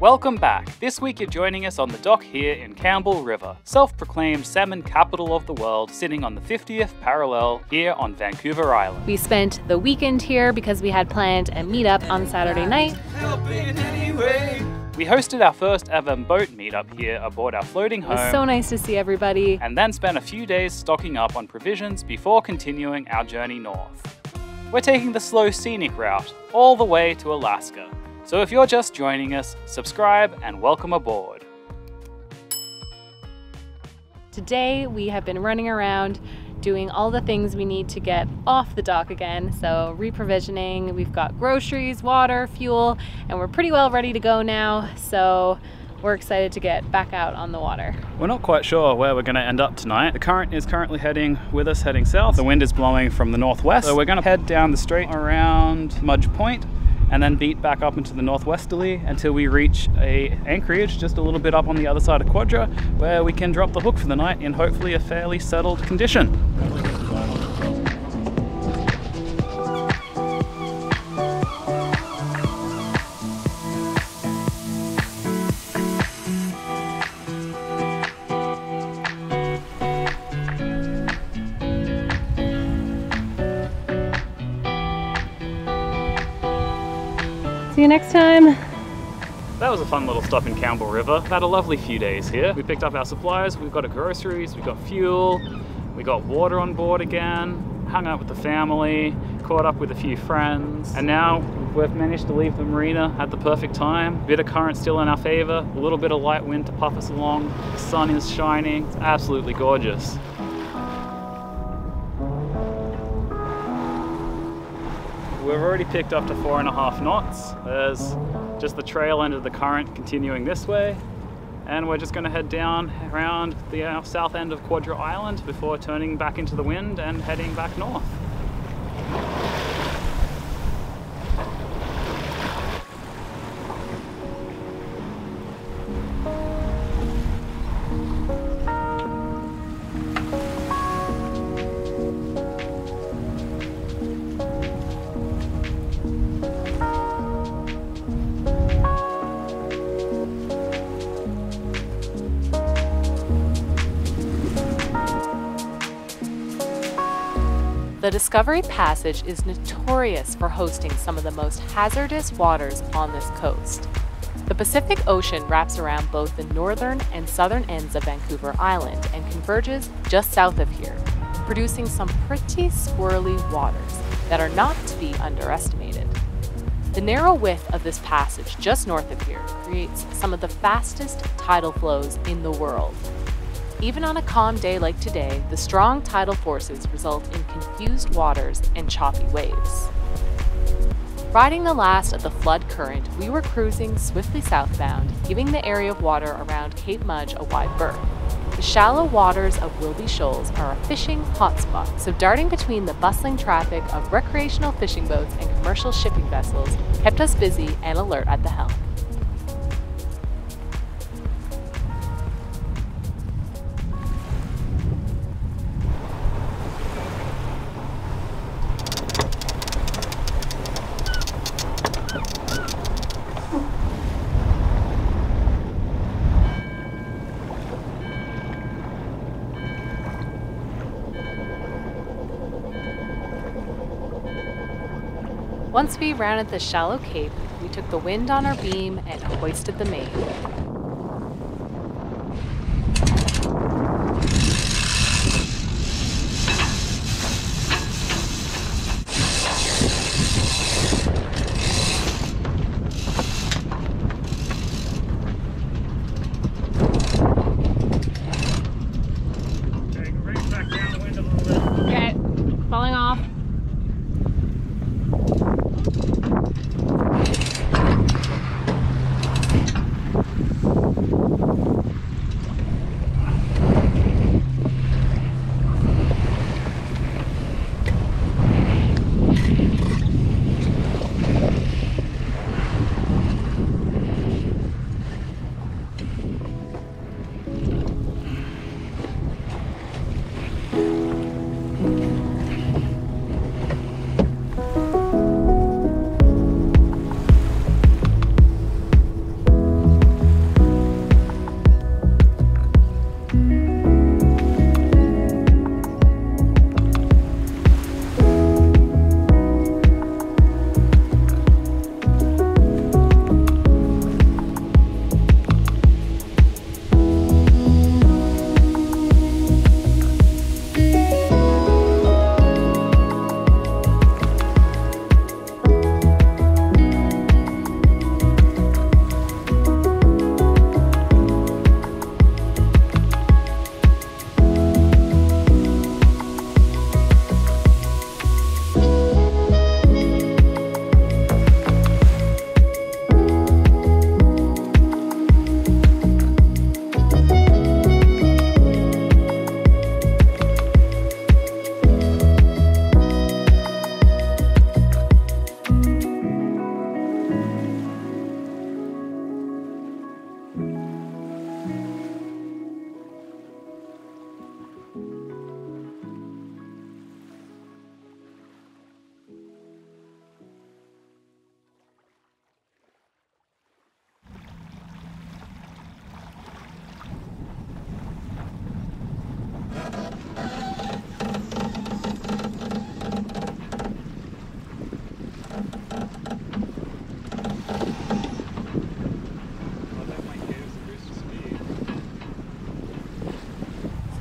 Welcome back. This week you're joining us on the dock here in Campbell River, self-proclaimed salmon capital of the world, sitting on the 50th parallel here on Vancouver Island. We spent the weekend here because we had planned a meetup on Saturday night. We hosted our first ever boat meetup here aboard our floating home. It was so nice to see everybody. and then spent a few days stocking up on provisions before continuing our journey north. We're taking the slow scenic route all the way to Alaska. So if you're just joining us, subscribe and welcome aboard. Today we have been running around doing all the things we need to get off the dock again. So reprovisioning, we've got groceries, water, fuel, and we're pretty well ready to go now. So we're excited to get back out on the water. We're not quite sure where we're going to end up tonight. The current is currently heading with us, heading south. The wind is blowing from the northwest. So we're going to head down the street around Mudge Point and then beat back up into the northwesterly until we reach a anchorage just a little bit up on the other side of Quadra where we can drop the hook for the night in hopefully a fairly settled condition. See you next time. That was a fun little stop in Campbell River. Had a lovely few days here. We picked up our supplies, we've got our groceries, we've got fuel, we got water on board again, hung out with the family, caught up with a few friends, and now we've managed to leave the marina at the perfect time. Bit of current still in our favor, a little bit of light wind to puff us along, the sun is shining, it's absolutely gorgeous. We've already picked up to four and a half knots. There's just the trail end of the current continuing this way. And we're just going to head down around the uh, south end of Quadra Island before turning back into the wind and heading back north. The Discovery Passage is notorious for hosting some of the most hazardous waters on this coast. The Pacific Ocean wraps around both the northern and southern ends of Vancouver Island and converges just south of here, producing some pretty swirly waters that are not to be underestimated. The narrow width of this passage just north of here creates some of the fastest tidal flows in the world. Even on a calm day like today, the strong tidal forces result in confused waters and choppy waves. Riding the last of the flood current, we were cruising swiftly southbound, giving the area of water around Cape Mudge a wide berth. The shallow waters of Wilby Shoals are a fishing hotspot, so darting between the bustling traffic of recreational fishing boats and commercial shipping vessels kept us busy and alert at the helm. Once we rounded the shallow cape, we took the wind on our beam and hoisted the main.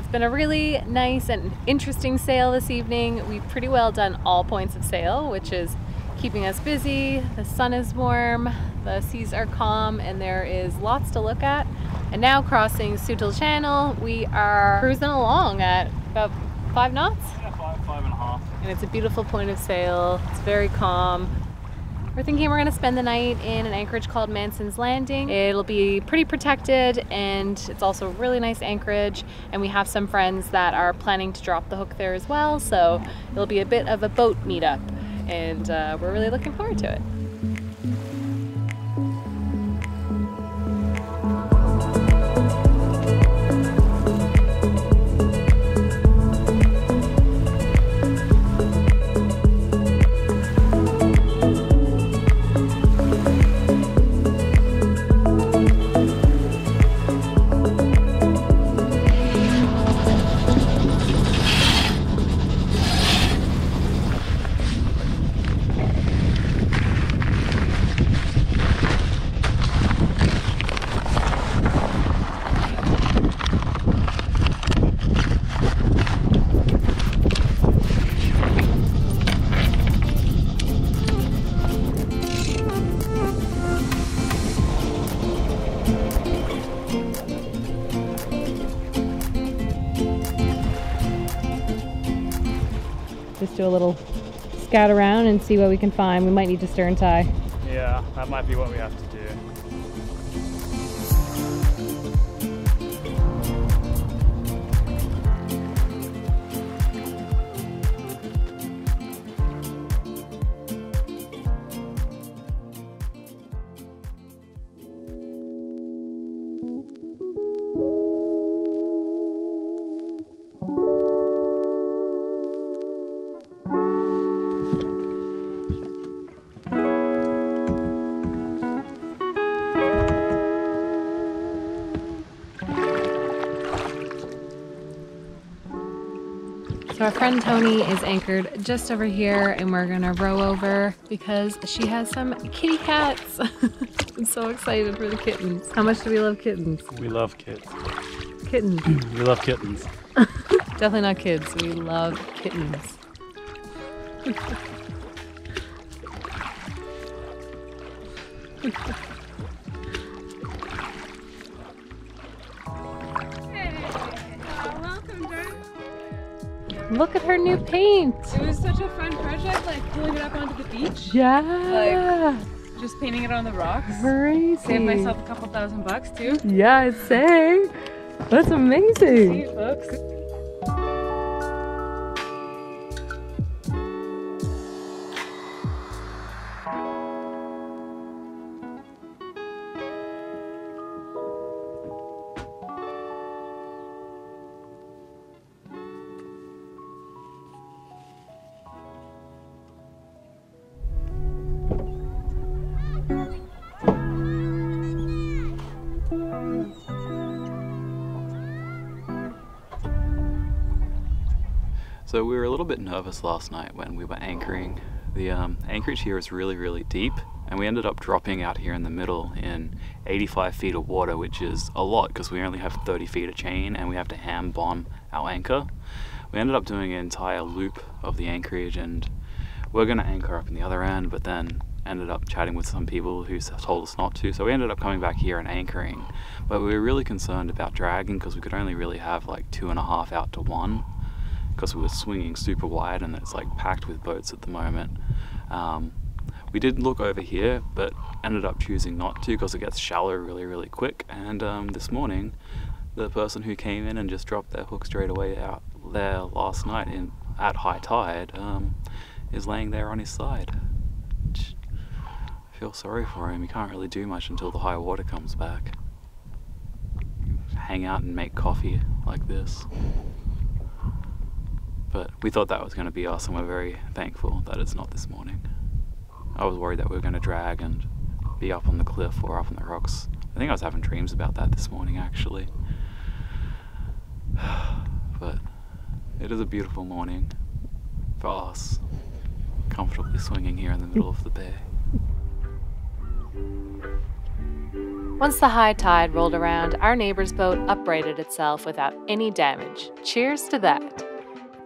It's been a really nice and interesting sail this evening. We've pretty well done all points of sail, which is keeping us busy. The sun is warm, the seas are calm, and there is lots to look at. And now crossing Sutil Channel, we are cruising along at about five knots. Yeah, five, five and a half. And it's a beautiful point of sail. It's very calm. We're thinking we're gonna spend the night in an anchorage called Manson's Landing. It'll be pretty protected and it's also a really nice anchorage. And we have some friends that are planning to drop the hook there as well. So it'll be a bit of a boat meetup and uh, we're really looking forward to it. A little scout around and see what we can find. We might need to stern tie. Yeah, that might be what we have to do. Our friend Tony is anchored just over here and we're gonna row over because she has some kitty cats. I'm so excited for the kittens. How much do we love kittens? We love kids. Kittens. We love kittens. Definitely not kids. We love kittens. Look at her new paint. It was such a fun project, like pulling it up onto the beach, Yeah. just painting it on the rocks. Crazy. Saved myself a couple thousand bucks too. Yeah, I'd say. That's amazing. See, you folks. So we were a little bit nervous last night when we were anchoring. The um, anchorage here is really, really deep, and we ended up dropping out here in the middle in 85 feet of water, which is a lot because we only have 30 feet of chain and we have to hand bomb our anchor. We ended up doing an entire loop of the anchorage, and we're going to anchor up in the other end, but then ended up chatting with some people who told us not to. So we ended up coming back here and anchoring, but we were really concerned about dragging because we could only really have like two and a half out to one because we were swinging super wide and it's like packed with boats at the moment. Um, we did look over here, but ended up choosing not to because it gets shallow really, really quick. And um, this morning, the person who came in and just dropped their hook straight away out there last night in at high tide um, is laying there on his side. I feel sorry for him. He can't really do much until the high water comes back. Hang out and make coffee like this. But we thought that was going to be us, and we're very thankful that it's not this morning. I was worried that we were going to drag and be up on the cliff or up on the rocks. I think I was having dreams about that this morning, actually. But it is a beautiful morning for us, comfortably swinging here in the middle of the bay. Once the high tide rolled around, our neighbor's boat uprighted itself without any damage. Cheers to that.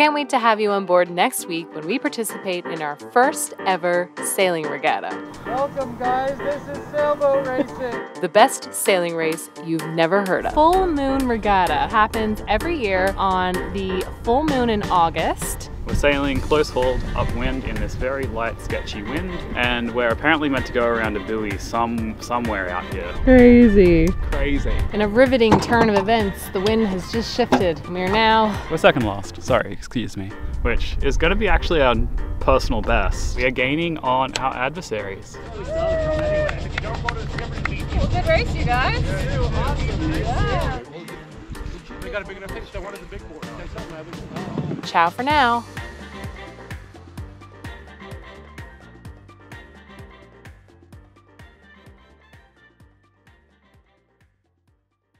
Can't wait to have you on board next week when we participate in our first ever sailing regatta. Welcome, guys. This is sailboat racing. The best sailing race you've never heard of. Full Moon Regatta happens every year on the full moon in August. We're sailing close hauled upwind in this very light, sketchy wind, and we're apparently meant to go around a buoy some somewhere out here. Crazy. Crazy. In a riveting turn of events, the wind has just shifted. We are now We're second last. Sorry, excuse me. Which is going to be actually our personal best. We are gaining on our adversaries. Well, Good race, you guys. Ciao for now.